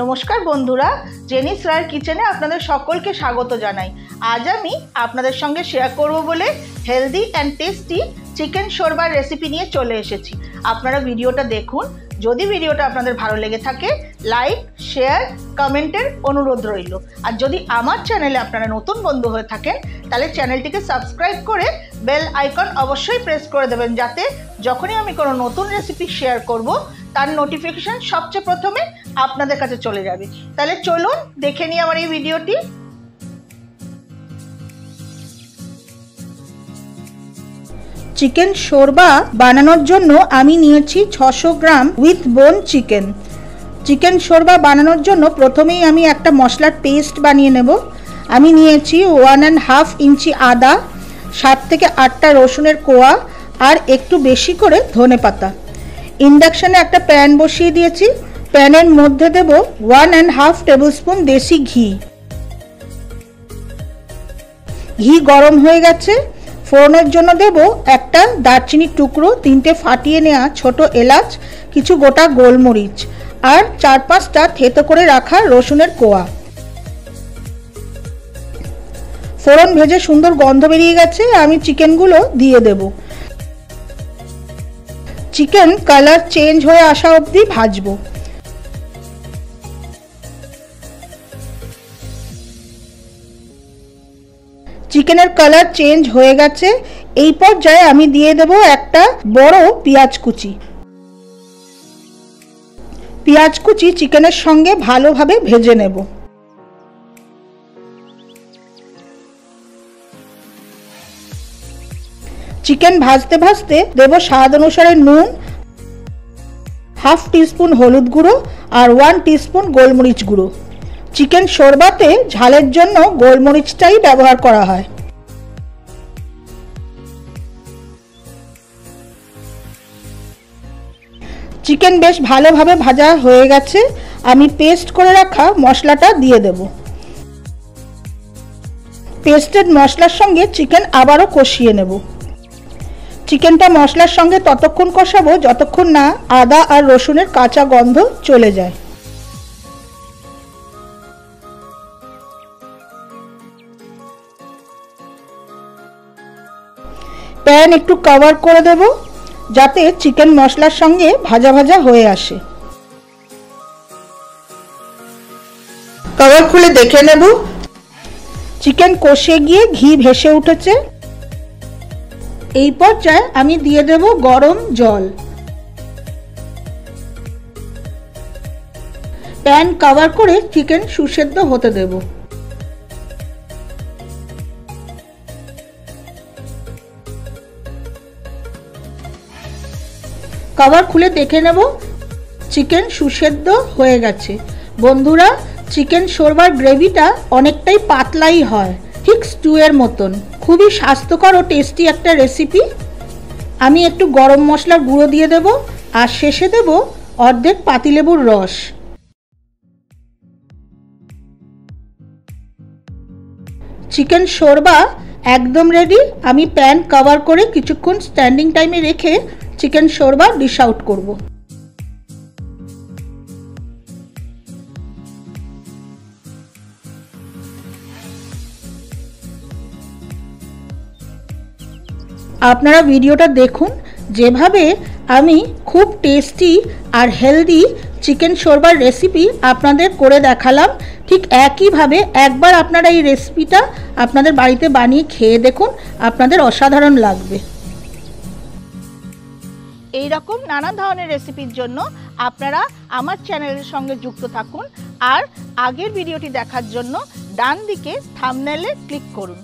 নমস্কার বন্ধুরা জেনিস রায়ের কিচেনে আপনাদের সকলকে স্বাগত জানাই। আজ আমি আপনাদের সঙ্গে শেয়ার করব বলে হেলদি অ্যান্ড টেস্টি চিকেন শোরবার রেসিপি নিয়ে চলে এসেছি। আপনারা ভিডিওটা দেখুন, যদি ভিডিওটা আপনাদের ভালো লেগে থাকে লাইক শেয়ার কমেন্টের অনুরোধ রইল। আর যদি আমার চ্যানেলে আপনারা নতুন বন্ধু হয়ে থাকেন, তাহলে চ্যানেলটিকে সাবস্ক্রাইব করে বেল আইকন অবশ্যই প্রেস করে দেবেন, যাতে যখনই আমি কোনো নতুন রেসিপি শেয়ার করব, তার নোটিফিকেশান সবচেয়ে প্রথমে আপনাদের কাছে চলে যাবে। তাহলে চলুন, দেখে নিই আমার এই ভিডিওটি। চিকেন শোরবা বানানোর জন্য আমি নিয়েছি ছশো gram with bone chicken. Chicken shorba বানানোর জন্য প্রথমেই আমি একটা মশলার পেস্ট বানিয়ে নেব। আমি নিয়েছি ওয়ান অ্যান্ড হাফ ইঞ্চি আদা, সাত থেকে আটটা রসুনের কোয়া আর একটু বেশি করে ধনে পাতা ইন্ডাকশানে একটা প্যান বসিয়ে দিয়েছি। প্যানের মধ্যে দেব one and half table spoon দেশি ঘি। ঘি গরম হয়ে গেছে। ফোড়নের জন্য দেব একটা দারচিনির টুকরো, তিনটে ফাটিয়ে নেওয়া ছোট এলাচ, কিছু গোটা গোলমরিচ আর চার পাঁচটা থেতো করে রাখা রসুনের কোয়া। ফোড়ন ভেজে সুন্দর গন্ধ বেরিয়ে গেছে, আমি চিকেনগুলো দিয়ে দেব। চিকেন কালার চেঞ্জ হয়ে আসা অবধি ভাজবো। চিকেনের কালার চেঞ্জ হয়ে গেছে। এই পর্যায়ে আমি দিয়ে দেব একটা বড় পেঁয়াজ কুচি। পেঁয়াজ কুচি চিকেনের সঙ্গে ভালোভাবে ভেজে নেব। চিকেন ভাজতে ভাজতে দেব স্বাদ অনুসারে নুন, হাফ টিস্পুন হলুদ গুঁড়ো আর ওয়ান টিস্পুন গোলমরিচ গুঁড়ো। চিকেন শোরবাতে ঝালের জন্য গোলমরিচটাই ব্যবহার করা হয়। চিকেন বেশ ভালোভাবে ভাজা হয়ে গেছে। আমি পেস্ট করে রাখা মশলাটা দিয়ে দেব। পেস্টেড মশলার সঙ্গে চিকেন আবারও কষিয়ে নেব। চিকেনটা মশলার সঙ্গে ততক্ষণ কষাবো যতক্ষণ না আদা আর রসুনের কাঁচা গন্ধ চলে যায়। প্যান একটু কভার করে দেব, যাতে চিকেন মশলার সঙ্গে ভাজা ভাজা হয়ে আসে। কভার খুলে দেখে নেব। চিকেন কষে গিয়ে ঘি ভেসে উঠেছে। এই পর্যায়ে আমি দিয়ে দেব গরম জল। প্যান কভার করে চিকেন সুসেদ্ধ হতে দেবো। কভার খুলে দেখে নেব। চিকেন সুসেদ্ধ হয়ে গেছে। বন্ধুরা, চিকেন শোরবার গ্রেভিটা অনেকটাই পাতলাই হয়, ঠিক স্টুয়ের মতন। খুবই স্বাস্থ্যকর ও টেস্টি একটা রেসিপি। আমি একটু গরম মশলার গুঁড়ো দিয়ে দেব, আর শেষে দেব অর্ধেক পাতিলেবুর রস। চিকেন শোরবা একদম রেডি আমি প্যান কভার করে কিছুক্ষণ স্ট্যান্ডিং টাইমে রেখে চিকেন শোরবা ডিশ আউট করব। আপনারা ভিডিওটা দেখুন, যেভাবে আমি খুব টেস্টি আর হেলদি চিকেন শোরবার রেসিপি আপনাদের করে দেখালাম, ঠিক একইভাবে একবার আপনারা এই রেসিপিটা আপনাদের বাড়িতে বানিয়ে খেয়ে দেখুন, আপনাদের অসাধারণ লাগবে। এই রকম নানা ধরনের রেসিপির জন্য আপনারা আমার চ্যানেলের সঙ্গে যুক্ত থাকুন। আর আগের ভিডিওটি দেখার জন্য ডান দিকে থামনেলে ক্লিক করুন।